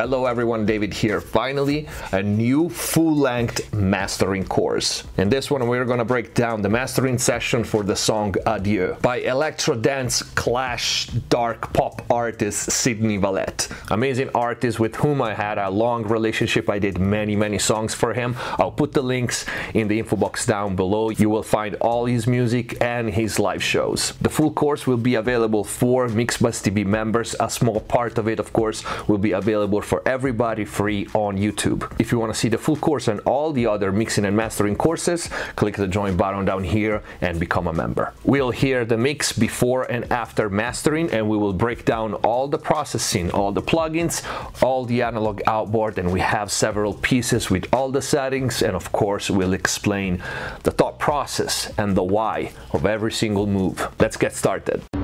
Hello everyone, David here. Finally, a new full-length mastering course. In this one, we're gonna break down the mastering session for the song Adieu by electro dance clash dark pop artist Sydney Valette. Amazing artist with whom I had a long relationship. I did many, many songs for him. I'll put the links in the info box down below. You will find all his music and his live shows. The full course will be available for Mixbus TV members. A small part of it, of course, will be available for everybody free on YouTube. If you want to see the full course and all the other mixing and mastering courses, click the join button down here and become a member. We'll hear the mix before and after mastering and we will break down all the processing, all the plugins, all the analog outboard and we have several pieces with all the settings and of course we'll explain the thought process and the why of every single move. Let's get started.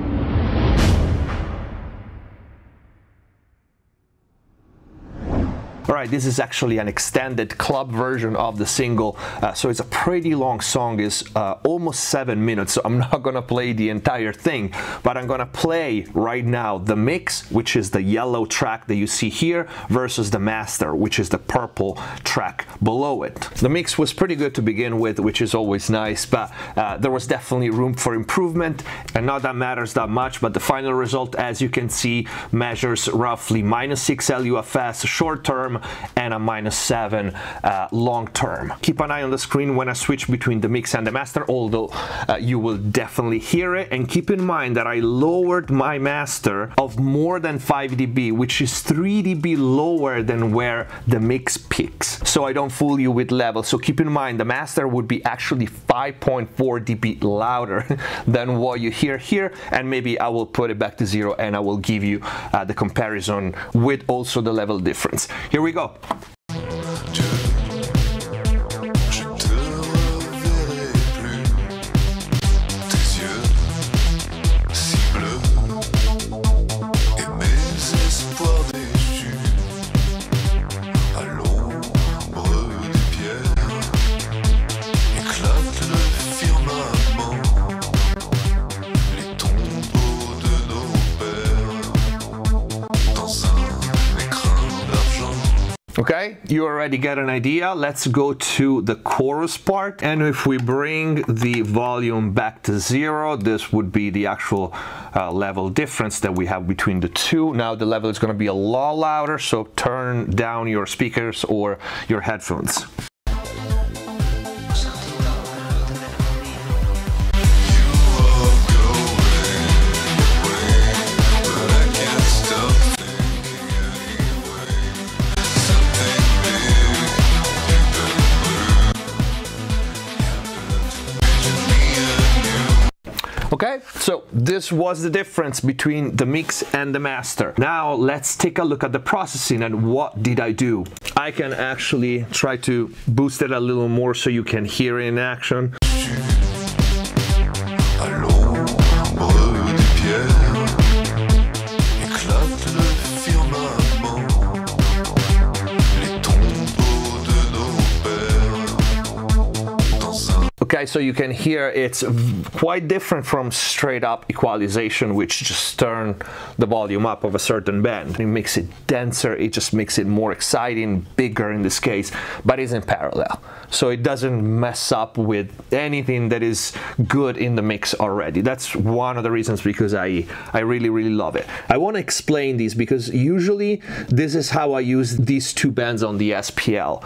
All right, this is actually an extended club version of the single, uh, so it's a pretty long song, is uh, almost seven minutes, so I'm not gonna play the entire thing, but I'm gonna play right now the mix, which is the yellow track that you see here, versus the master, which is the purple track below it. The mix was pretty good to begin with, which is always nice, but uh, there was definitely room for improvement, and not that matters that much, but the final result, as you can see, measures roughly minus 6 LUFS short term, and a minus 7 uh, long term. Keep an eye on the screen when I switch between the mix and the master, although uh, you will definitely hear it. And keep in mind that I lowered my master of more than 5 dB, which is 3 dB lower than where the mix peaks. So I don't fool you with levels. So keep in mind the master would be actually 5.4 dB louder than what you hear here. And maybe I will put it back to zero and I will give you uh, the comparison with also the level difference. Here we go. Okay, you already get an idea. Let's go to the chorus part. And if we bring the volume back to zero, this would be the actual uh, level difference that we have between the two. Now the level is going to be a lot louder, so turn down your speakers or your headphones. Okay, so this was the difference between the mix and the master. Now let's take a look at the processing and what did I do. I can actually try to boost it a little more so you can hear it in action. Okay, so you can hear it's quite different from straight up equalization, which just turn the volume up of a certain band. It makes it denser, it just makes it more exciting, bigger in this case, but it's in parallel. So it doesn't mess up with anything that is good in the mix already. That's one of the reasons because I, I really, really love it. I want to explain these because usually this is how I use these two bands on the SPL.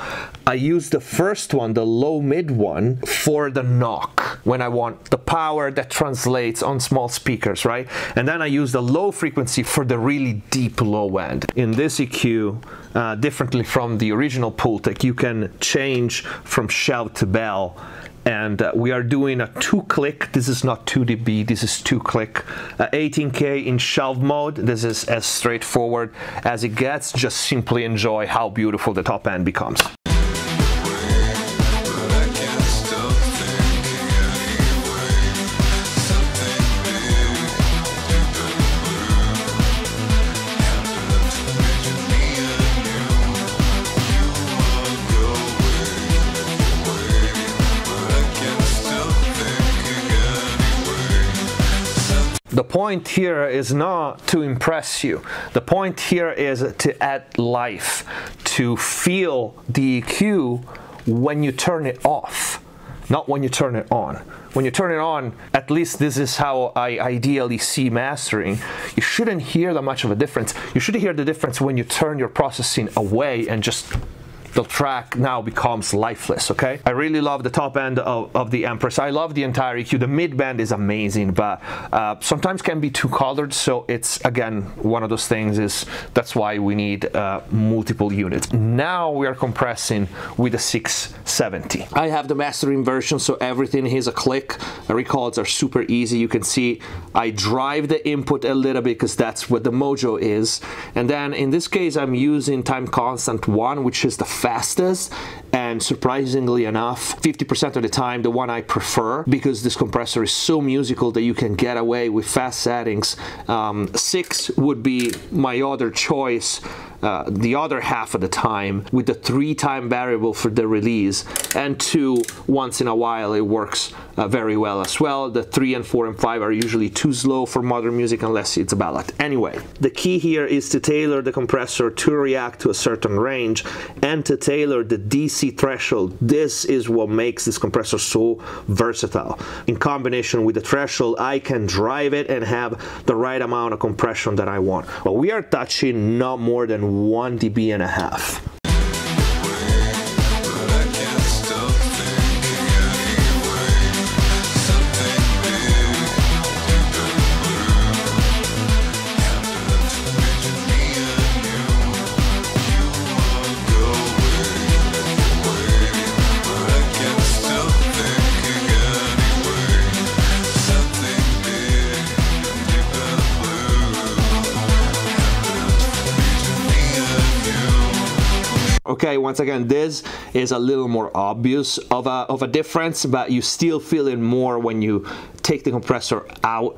I use the first one, the low mid one, for the knock when I want the power that translates on small speakers, right? And then I use the low frequency for the really deep low end. In this EQ, uh, differently from the original Pultec, you can change from shelf to bell. And uh, we are doing a two click this is not 2 dB this is two click uh, 18k in shelf mode. This is as straightforward as it gets. Just simply enjoy how beautiful the top end becomes The point here is not to impress you. The point here is to add life, to feel the EQ when you turn it off, not when you turn it on. When you turn it on, at least this is how I ideally see mastering. You shouldn't hear that much of a difference. You should hear the difference when you turn your processing away and just the track now becomes lifeless, okay? I really love the top end of, of the Empress. I love the entire EQ. The mid band is amazing, but uh, sometimes can be too colored, so it's, again, one of those things is that's why we need uh, multiple units. Now we are compressing with a 670. I have the mastering version, so everything is a click. The records are super easy. You can see I drive the input a little bit because that's what the Mojo is. And then in this case, I'm using time constant one, which is the fastest and surprisingly enough 50% of the time the one I prefer because this compressor is so musical that you can get away with fast settings. Um, 6 would be my other choice uh, the other half of the time with the three time variable for the release. And two once in a while it works uh, very well as well. The three and four and five are usually too slow for modern music unless it's a ballad. Anyway the key here is to tailor the compressor to react to a certain range and to tailor the DC threshold. This is what makes this compressor so versatile. In combination with the threshold I can drive it and have the right amount of compression that I want. But we are touching not more than 1 dB and a half. Okay once again this is a little more obvious of a, of a difference but you still feel it more when you take the compressor out.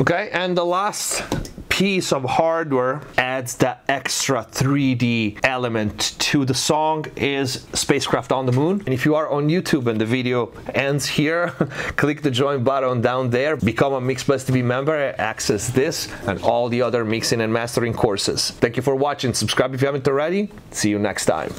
Okay, and the last piece of hardware adds that extra 3D element to the song is Spacecraft on the Moon. And if you are on YouTube and the video ends here, click the join button down there, become a Mixbus TV member, access this and all the other mixing and mastering courses. Thank you for watching. Subscribe if you haven't already. See you next time.